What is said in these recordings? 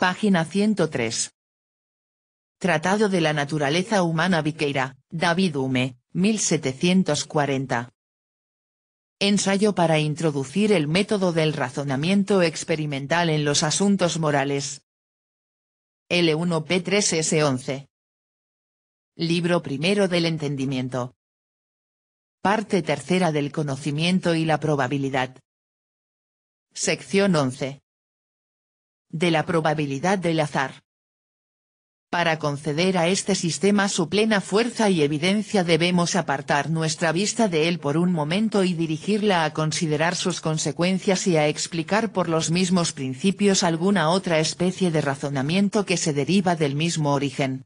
página 103. Tratado de la Naturaleza Humana Viqueira, David Hume, 1740. Ensayo para introducir el método del razonamiento experimental en los asuntos morales. L1P3S11. Libro primero del entendimiento. Parte tercera del conocimiento y la probabilidad. Sección 11. De la probabilidad del azar. Para conceder a este sistema su plena fuerza y evidencia debemos apartar nuestra vista de él por un momento y dirigirla a considerar sus consecuencias y a explicar por los mismos principios alguna otra especie de razonamiento que se deriva del mismo origen.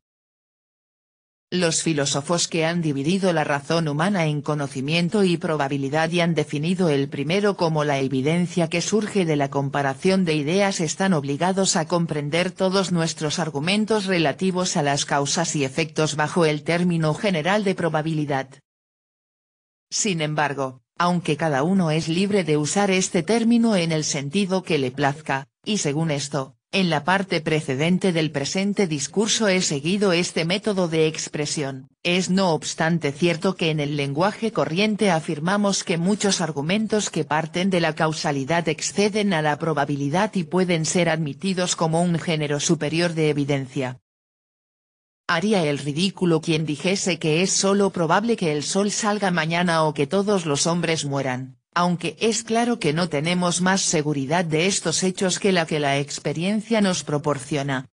Los filósofos que han dividido la razón humana en conocimiento y probabilidad y han definido el primero como la evidencia que surge de la comparación de ideas están obligados a comprender todos nuestros argumentos relativos a las causas y efectos bajo el término general de probabilidad. Sin embargo, aunque cada uno es libre de usar este término en el sentido que le plazca, y según esto, en la parte precedente del presente discurso he seguido este método de expresión, es no obstante cierto que en el lenguaje corriente afirmamos que muchos argumentos que parten de la causalidad exceden a la probabilidad y pueden ser admitidos como un género superior de evidencia. Haría el ridículo quien dijese que es solo probable que el sol salga mañana o que todos los hombres mueran aunque es claro que no tenemos más seguridad de estos hechos que la que la experiencia nos proporciona.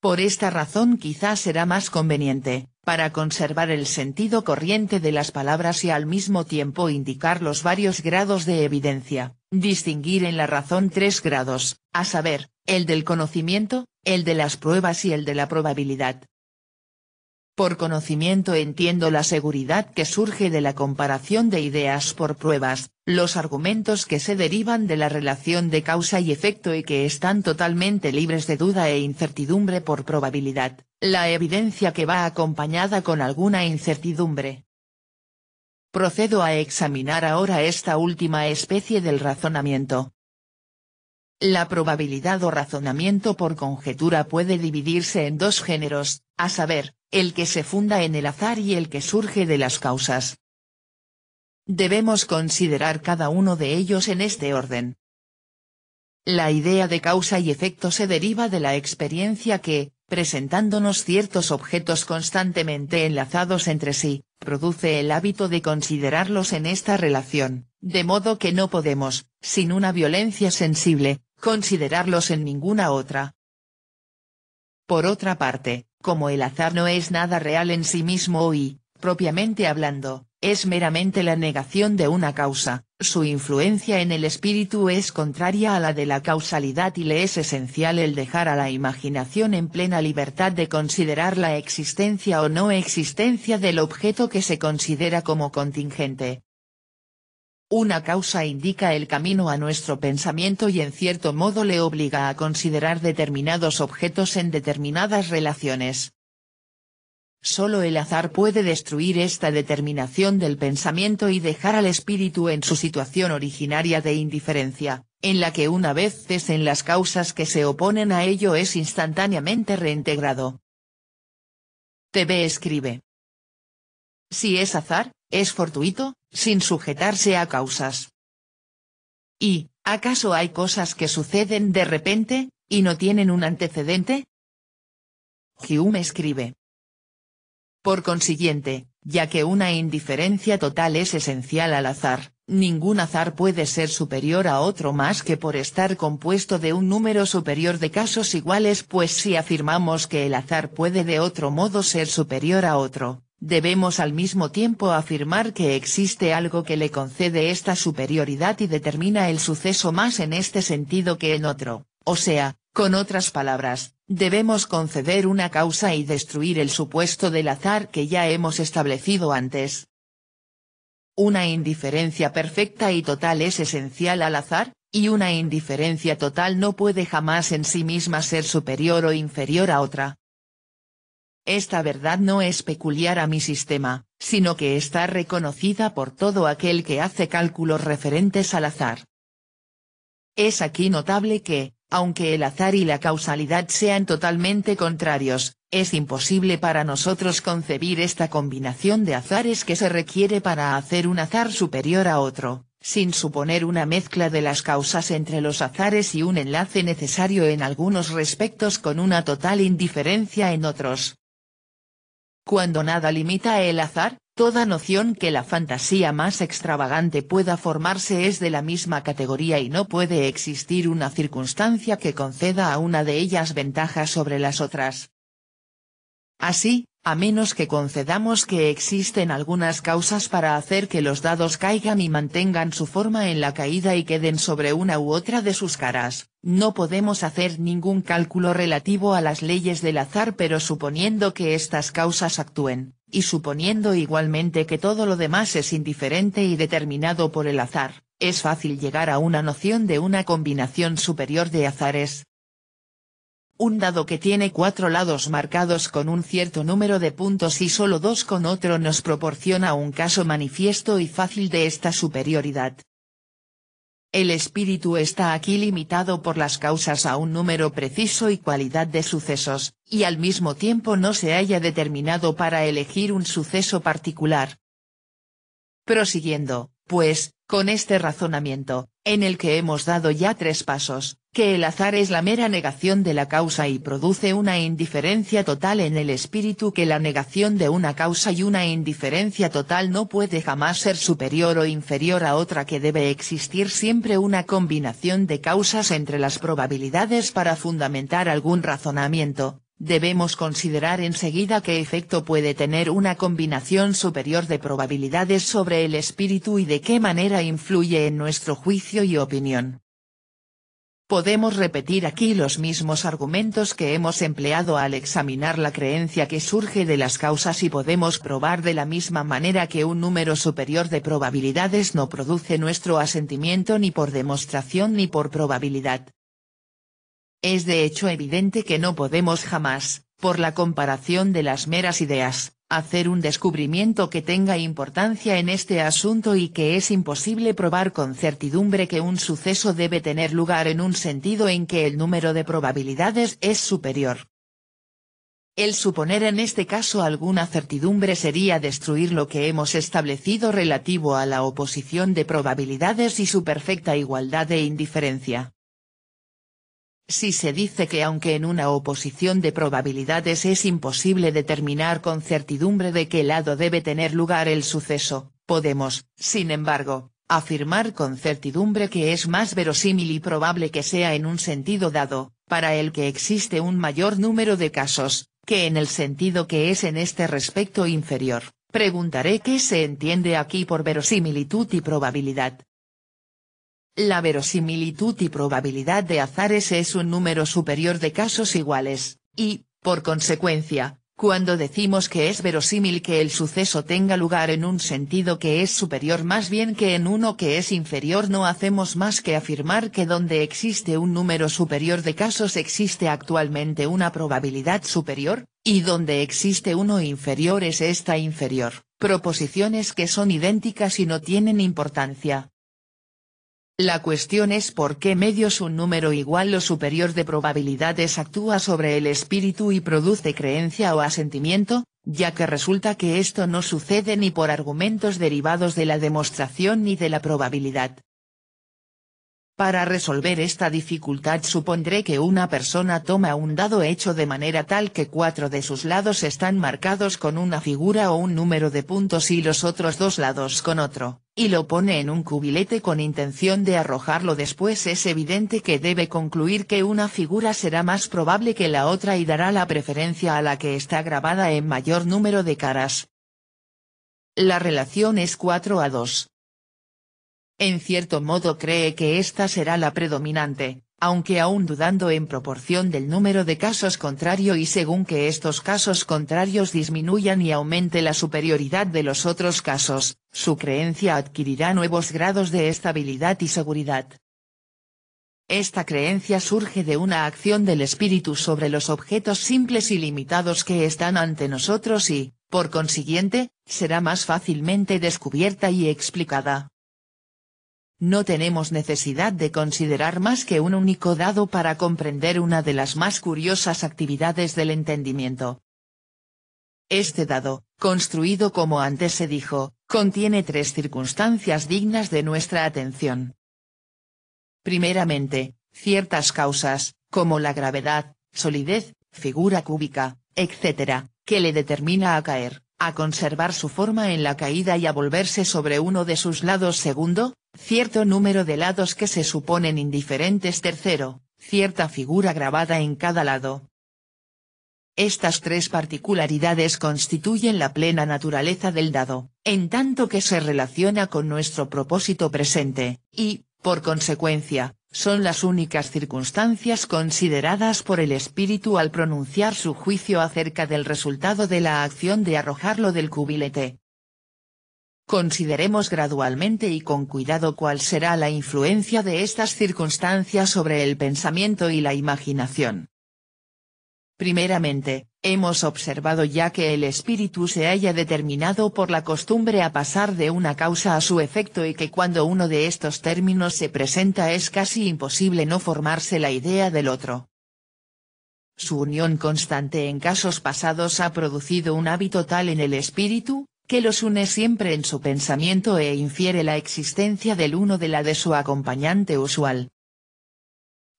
Por esta razón quizás será más conveniente, para conservar el sentido corriente de las palabras y al mismo tiempo indicar los varios grados de evidencia, distinguir en la razón tres grados, a saber, el del conocimiento, el de las pruebas y el de la probabilidad. Por conocimiento entiendo la seguridad que surge de la comparación de ideas por pruebas, los argumentos que se derivan de la relación de causa y efecto y que están totalmente libres de duda e incertidumbre por probabilidad, la evidencia que va acompañada con alguna incertidumbre. Procedo a examinar ahora esta última especie del razonamiento. La probabilidad o razonamiento por conjetura puede dividirse en dos géneros, a saber, el que se funda en el azar y el que surge de las causas. Debemos considerar cada uno de ellos en este orden. La idea de causa y efecto se deriva de la experiencia que, presentándonos ciertos objetos constantemente enlazados entre sí, produce el hábito de considerarlos en esta relación, de modo que no podemos, sin una violencia sensible, considerarlos en ninguna otra. Por otra parte, como el azar no es nada real en sí mismo y, propiamente hablando, es meramente la negación de una causa, su influencia en el espíritu es contraria a la de la causalidad y le es esencial el dejar a la imaginación en plena libertad de considerar la existencia o no existencia del objeto que se considera como contingente. Una causa indica el camino a nuestro pensamiento y en cierto modo le obliga a considerar determinados objetos en determinadas relaciones. Solo el azar puede destruir esta determinación del pensamiento y dejar al espíritu en su situación originaria de indiferencia, en la que una vez cesen las causas que se oponen a ello es instantáneamente reintegrado. TV escribe. Si es azar, es fortuito, sin sujetarse a causas. ¿Y, acaso hay cosas que suceden de repente, y no tienen un antecedente? Hume escribe. Por consiguiente, ya que una indiferencia total es esencial al azar, ningún azar puede ser superior a otro más que por estar compuesto de un número superior de casos iguales pues si afirmamos que el azar puede de otro modo ser superior a otro, debemos al mismo tiempo afirmar que existe algo que le concede esta superioridad y determina el suceso más en este sentido que en otro, o sea, con otras palabras, debemos conceder una causa y destruir el supuesto del azar que ya hemos establecido antes. Una indiferencia perfecta y total es esencial al azar, y una indiferencia total no puede jamás en sí misma ser superior o inferior a otra. Esta verdad no es peculiar a mi sistema, sino que está reconocida por todo aquel que hace cálculos referentes al azar. Es aquí notable que, Aunque el azar y la causalidad sean totalmente contrarios, es imposible para nosotros concebir esta combinación de azares que se requiere para hacer un azar superior a otro, sin suponer una mezcla de las causas entre los azares y un enlace necesario en algunos respectos con una total indiferencia en otros. Cuando nada limita el azar, Toda noción que la fantasía más extravagante pueda formarse es de la misma categoría y no puede existir una circunstancia que conceda a una de ellas ventaja sobre las otras. Así, a menos que concedamos que existen algunas causas para hacer que los dados caigan y mantengan su forma en la caída y queden sobre una u otra de sus caras, no podemos hacer ningún cálculo relativo a las leyes del azar pero suponiendo que estas causas actúen, y suponiendo igualmente que todo lo demás es indiferente y determinado por el azar, es fácil llegar a una noción de una combinación superior de azares. Un dado que tiene cuatro lados marcados con un cierto número de puntos y solo dos con otro nos proporciona un caso manifiesto y fácil de esta superioridad. El espíritu está aquí limitado por las causas a un número preciso y cualidad de sucesos, y al mismo tiempo no se haya determinado para elegir un suceso particular. Prosiguiendo, pues, con este razonamiento, en el que hemos dado ya tres pasos, que el azar es la mera negación de la causa y produce una indiferencia total en el espíritu que la negación de una causa y una indiferencia total no puede jamás ser superior o inferior a otra que debe existir siempre una combinación de causas entre las probabilidades para fundamentar algún razonamiento, Debemos considerar enseguida qué efecto puede tener una combinación superior de probabilidades sobre el espíritu y de qué manera influye en nuestro juicio y opinión. Podemos repetir aquí los mismos argumentos que hemos empleado al examinar la creencia que surge de las causas y podemos probar de la misma manera que un número superior de probabilidades no produce nuestro asentimiento ni por demostración ni por probabilidad. Es de hecho evidente que no podemos jamás, por la comparación de las meras ideas, hacer un descubrimiento que tenga importancia en este asunto y que es imposible probar con certidumbre que un suceso debe tener lugar en un sentido en que el número de probabilidades es superior. El suponer en este caso alguna certidumbre sería destruir lo que hemos establecido relativo a la oposición de probabilidades y su perfecta igualdad de indiferencia. Si se dice que aunque en una oposición de probabilidades es imposible determinar con certidumbre de qué lado debe tener lugar el suceso, podemos, sin embargo, afirmar con certidumbre que es más verosímil y probable que sea en un sentido dado, para el que existe un mayor número de casos, que en el sentido que es en este respecto inferior. Preguntaré qué se entiende aquí por verosimilitud y probabilidad. La verosimilitud y probabilidad de azares es un número superior de casos iguales, y, por consecuencia, cuando decimos que es verosímil que el suceso tenga lugar en un sentido que es superior más bien que en uno que es inferior no hacemos más que afirmar que donde existe un número superior de casos existe actualmente una probabilidad superior, y donde existe uno inferior es esta inferior, proposiciones que son idénticas y no tienen importancia, la cuestión es por qué medios un número igual o superior de probabilidades actúa sobre el espíritu y produce creencia o asentimiento, ya que resulta que esto no sucede ni por argumentos derivados de la demostración ni de la probabilidad. Para resolver esta dificultad supondré que una persona toma un dado hecho de manera tal que cuatro de sus lados están marcados con una figura o un número de puntos y los otros dos lados con otro, y lo pone en un cubilete con intención de arrojarlo después es evidente que debe concluir que una figura será más probable que la otra y dará la preferencia a la que está grabada en mayor número de caras. La relación es 4 a 2 en cierto modo cree que esta será la predominante, aunque aún dudando en proporción del número de casos contrario y según que estos casos contrarios disminuyan y aumente la superioridad de los otros casos, su creencia adquirirá nuevos grados de estabilidad y seguridad. Esta creencia surge de una acción del espíritu sobre los objetos simples y limitados que están ante nosotros y, por consiguiente, será más fácilmente descubierta y explicada. No tenemos necesidad de considerar más que un único dado para comprender una de las más curiosas actividades del entendimiento. Este dado, construido como antes se dijo, contiene tres circunstancias dignas de nuestra atención. Primeramente, ciertas causas, como la gravedad, solidez, figura cúbica, etc., que le determina a caer, a conservar su forma en la caída y a volverse sobre uno de sus lados segundo, cierto número de lados que se suponen indiferentes tercero, cierta figura grabada en cada lado. Estas tres particularidades constituyen la plena naturaleza del dado, en tanto que se relaciona con nuestro propósito presente, y, por consecuencia, son las únicas circunstancias consideradas por el espíritu al pronunciar su juicio acerca del resultado de la acción de arrojarlo del cubilete. Consideremos gradualmente y con cuidado cuál será la influencia de estas circunstancias sobre el pensamiento y la imaginación. Primeramente, hemos observado ya que el espíritu se haya determinado por la costumbre a pasar de una causa a su efecto y que cuando uno de estos términos se presenta es casi imposible no formarse la idea del otro. Su unión constante en casos pasados ha producido un hábito tal en el espíritu, que los une siempre en su pensamiento e infiere la existencia del uno de la de su acompañante usual.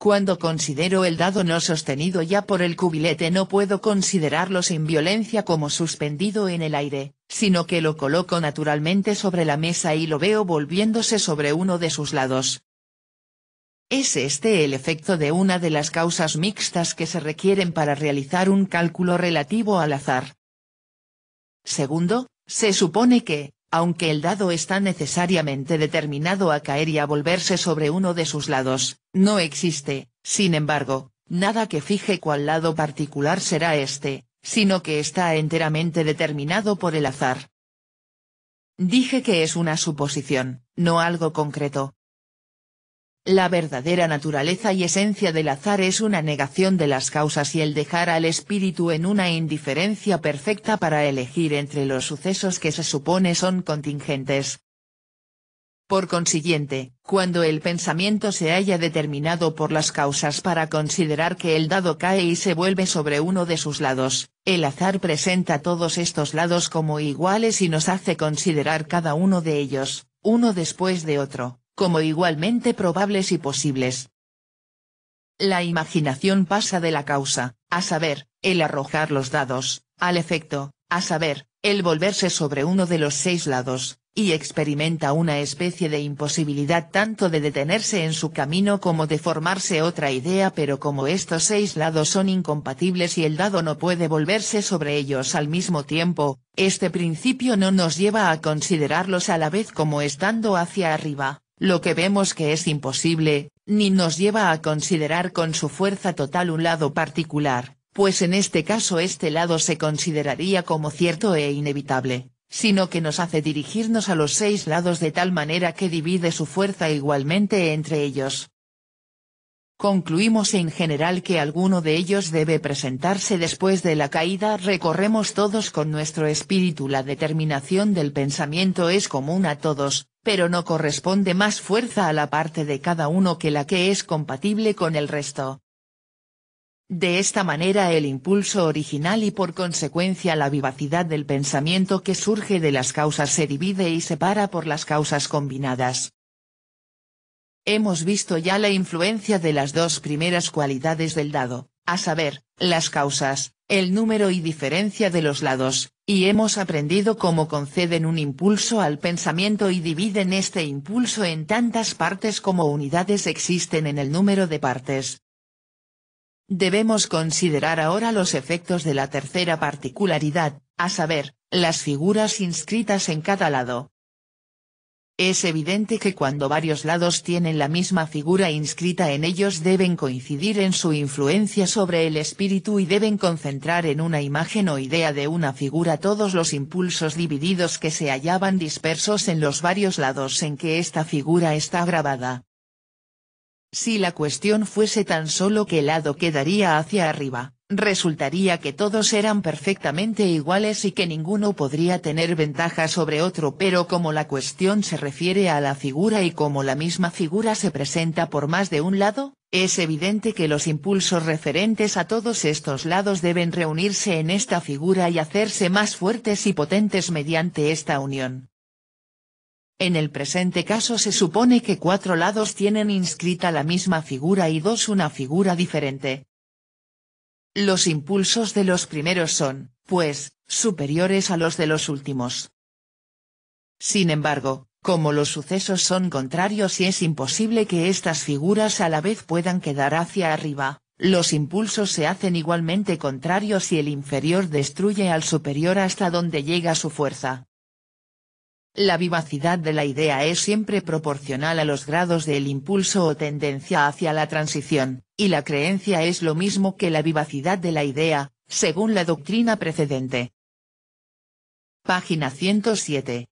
Cuando considero el dado no sostenido ya por el cubilete no puedo considerarlo sin violencia como suspendido en el aire, sino que lo coloco naturalmente sobre la mesa y lo veo volviéndose sobre uno de sus lados. Es este el efecto de una de las causas mixtas que se requieren para realizar un cálculo relativo al azar. Segundo, se supone que, aunque el dado está necesariamente determinado a caer y a volverse sobre uno de sus lados, no existe, sin embargo, nada que fije cuál lado particular será este, sino que está enteramente determinado por el azar. Dije que es una suposición, no algo concreto, la verdadera naturaleza y esencia del azar es una negación de las causas y el dejar al espíritu en una indiferencia perfecta para elegir entre los sucesos que se supone son contingentes. Por consiguiente, cuando el pensamiento se haya determinado por las causas para considerar que el dado cae y se vuelve sobre uno de sus lados, el azar presenta todos estos lados como iguales y nos hace considerar cada uno de ellos, uno después de otro como igualmente probables y posibles. La imaginación pasa de la causa, a saber, el arrojar los dados, al efecto, a saber, el volverse sobre uno de los seis lados, y experimenta una especie de imposibilidad tanto de detenerse en su camino como de formarse otra idea pero como estos seis lados son incompatibles y el dado no puede volverse sobre ellos al mismo tiempo, este principio no nos lleva a considerarlos a la vez como estando hacia arriba, lo que vemos que es imposible, ni nos lleva a considerar con su fuerza total un lado particular, pues en este caso este lado se consideraría como cierto e inevitable, sino que nos hace dirigirnos a los seis lados de tal manera que divide su fuerza igualmente entre ellos. Concluimos en general que alguno de ellos debe presentarse después de la caída recorremos todos con nuestro espíritu la determinación del pensamiento es común a todos, pero no corresponde más fuerza a la parte de cada uno que la que es compatible con el resto. De esta manera el impulso original y por consecuencia la vivacidad del pensamiento que surge de las causas se divide y separa por las causas combinadas. Hemos visto ya la influencia de las dos primeras cualidades del dado, a saber, las causas, el número y diferencia de los lados, y hemos aprendido cómo conceden un impulso al pensamiento y dividen este impulso en tantas partes como unidades existen en el número de partes. Debemos considerar ahora los efectos de la tercera particularidad, a saber, las figuras inscritas en cada lado, es evidente que cuando varios lados tienen la misma figura inscrita en ellos deben coincidir en su influencia sobre el espíritu y deben concentrar en una imagen o idea de una figura todos los impulsos divididos que se hallaban dispersos en los varios lados en que esta figura está grabada. Si la cuestión fuese tan solo qué lado quedaría hacia arriba, resultaría que todos eran perfectamente iguales y que ninguno podría tener ventaja sobre otro pero como la cuestión se refiere a la figura y como la misma figura se presenta por más de un lado, es evidente que los impulsos referentes a todos estos lados deben reunirse en esta figura y hacerse más fuertes y potentes mediante esta unión. En el presente caso se supone que cuatro lados tienen inscrita la misma figura y dos una figura diferente, los impulsos de los primeros son, pues, superiores a los de los últimos. Sin embargo, como los sucesos son contrarios y es imposible que estas figuras a la vez puedan quedar hacia arriba, los impulsos se hacen igualmente contrarios y el inferior destruye al superior hasta donde llega su fuerza. La vivacidad de la idea es siempre proporcional a los grados del impulso o tendencia hacia la transición, y la creencia es lo mismo que la vivacidad de la idea, según la doctrina precedente. Página 107.